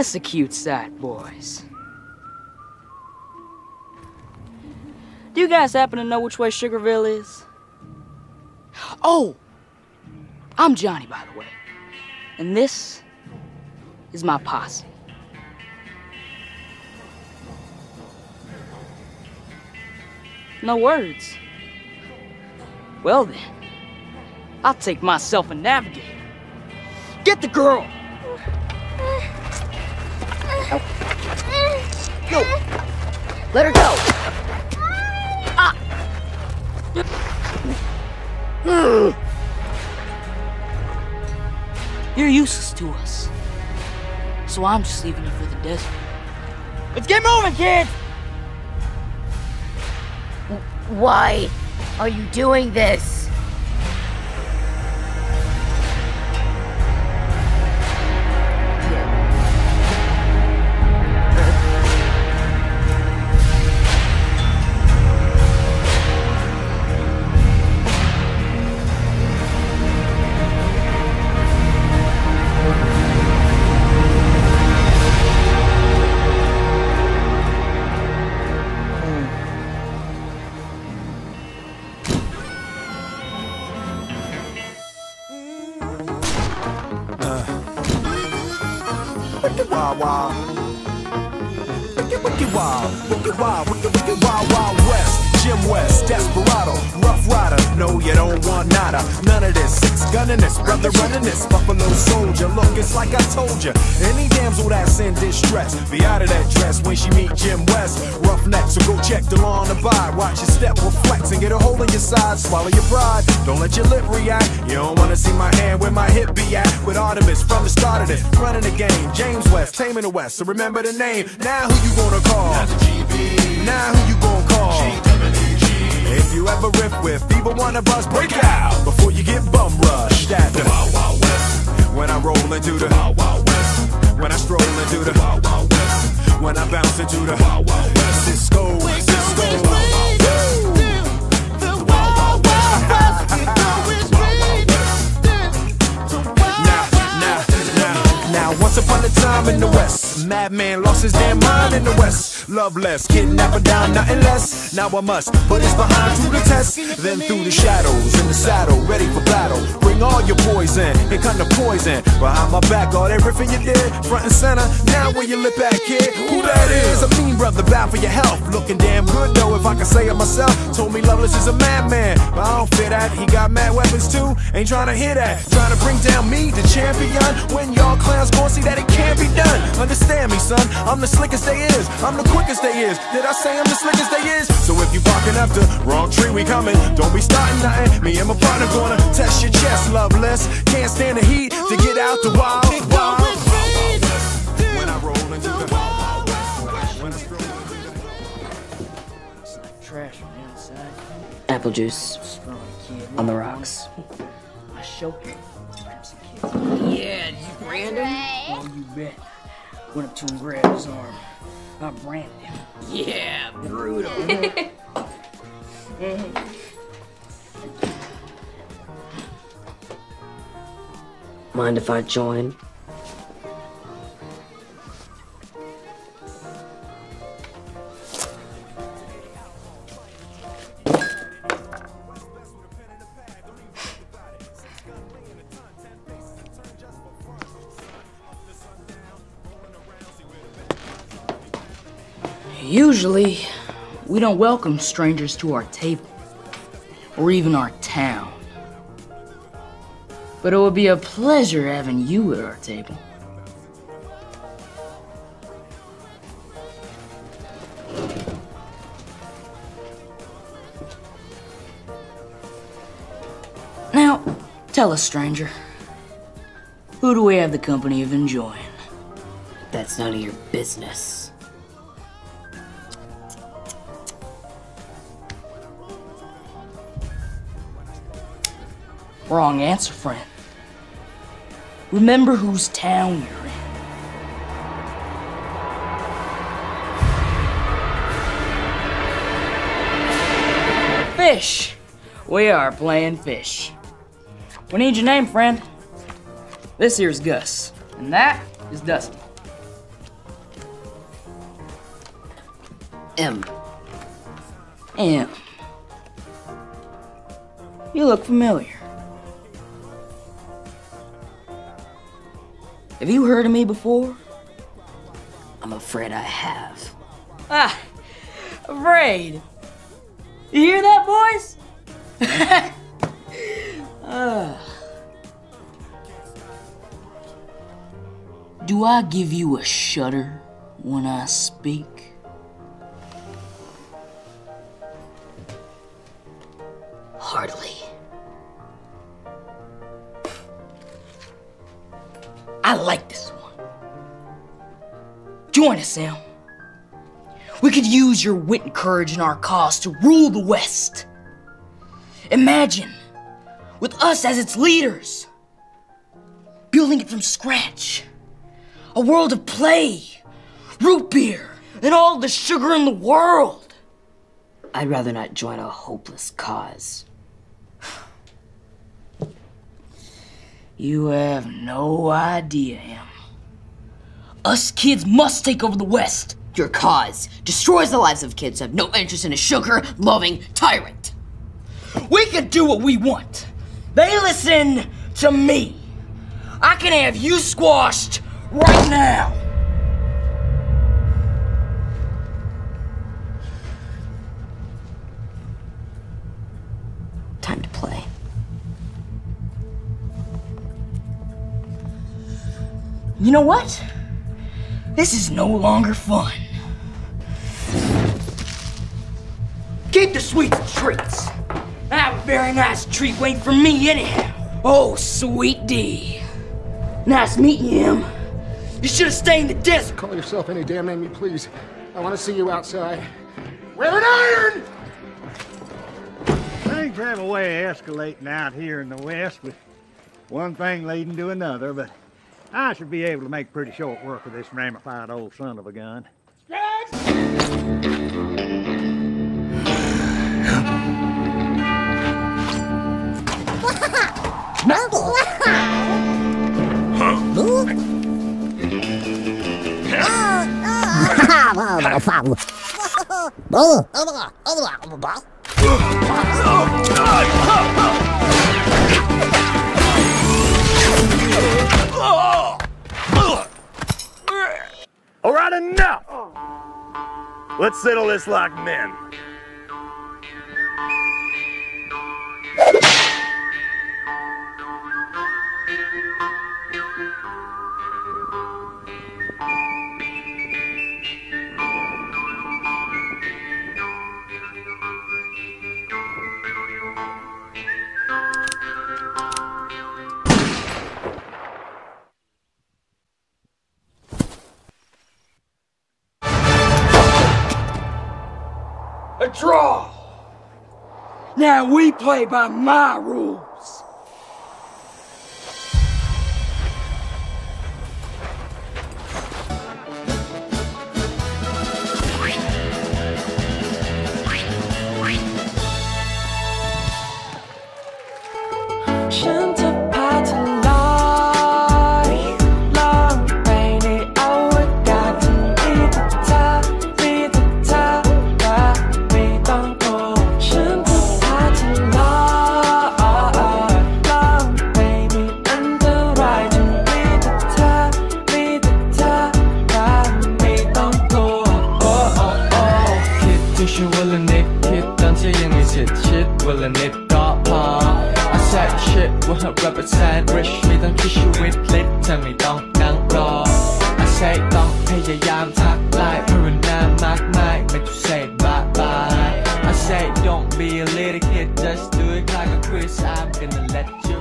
Cute sight, boys? Do you guys happen to know which way Sugarville is? Oh! I'm Johnny, by the way. And this is my posse. No words. Well then, I'll take myself a navigator. Get the girl! No! Let her go! Ah! You're useless to us. So I'm just leaving you for the desert. Let's get moving, kids! Why are you doing this? Wicked wild. Wicked wild. Wicked wild wild west. Jim West, Desperado, Rough Rider. No, you don't want nada. None of this. Six gunning this, brother running this. Buffalo soldier. Look, it's like I told you. Any damsel that's in distress, be out of that dress when she meet Jim West. Rough neck, so go check the law on the by. Watch your step reflex and get a hole in your side. Swallow your pride. Don't let your lip react. You don't wanna see my hand where my hip be at. With Artemus from the start of it, running the game. James West, taming the West. So remember the name. Now who you gonna call? Now who you gonna call? If you ever riff with one of us, break out before you get bum rushed at the Wild Wild West. When I roll into the Wild Wild West. When I stroll into the Wild Wild West. When I bounce into the Wild Wild West. Sisqo, Sisqo. Once upon a time in the West, madman lost his damn mind in the West. Loveless, kidnapper down, nothing less. Now I must put his behind through the test, then through the shadows in the saddle, ready for battle. Bring all your poison, here come the poison. Behind my back, all that riffing you did, front and center. Now where you lip at, kid? Who that is? A mean brother, bad for your health. Looking damn good though, if I can say it myself. Told me Loveless is a madman, but I don't fit that. He got mad weapons too, ain't trying to hear that. Trying to bring down me, the champion. When y'all clowns gon' see that it can't be done. Understand me, son. I'm the slickest they is. I'm the quickest they is. Did I say I'm the slickest they is? So if you barking the wrong tree, we coming. Don't be starting nothing. Me and my partner gonna test your chest, loveless. Can't stand the heat to get out the wild, wild. When I roll into the wild, wild west. When I stroll into the Trash on the inside. Apple juice on the rocks. I show you. Grab some kids. Yeah, did you brand him? Oh, you bet. Went up to him, grabbed his arm. I branded him. Yeah, brutal. Mm-hmm. Mm-hmm. Mind if I join? Usually, we don't welcome strangers to our table, or even our town. But it would be a pleasure having you at our table. Now, tell us, stranger, who do we have the company of enjoying? That's none of your business. Wrong answer, friend. Remember whose town you're in. Fish! We are playing fish. We need your name, friend. This here's Gus, and that is Dusty. M. M. You look familiar. Have you heard of me before? I'm afraid I have. Ah, afraid. You hear that, boys? Ah. Do I give you a shudder when I speak? I like this one. Join us, Sam. We could use your wit and courage in our cause to rule the West. Imagine, with us as its leaders, building it from scratch. A world of play, root beer, and all the sugar in the world. I'd rather not join a hopeless cause. You have no idea, Em. Us kids must take over the West. Your cause destroys the lives of kids who have no interest in a sugar loving tyrant. We can do what we want. They listen to me. I can have you squashed right now. You know what? This is no longer fun. Keep the sweets and treats. I have a very nice treat waiting for me anyhow. Oh, sweet D. Nice meeting you, Em. You should have stayed in the desert. Call yourself any damn name you please. I want to see you outside. Wear an iron! Things have a way of escalating out here in the West with one thing leading to another, but I should be able to make pretty short work of this ramified old son of a gun. Enough! Let's settle this like men. Draw. Now we play by my rules. shit ว่า represent rich ไม่ต้องคิดชีวิตเล็กเธอไม่ต้องนั่งรอ I say ต้องพยายามทักไลน์พารณามากมายไม่ต้อง say bye bye I say don't be a little kid just do it like a quiz I'm gonna let you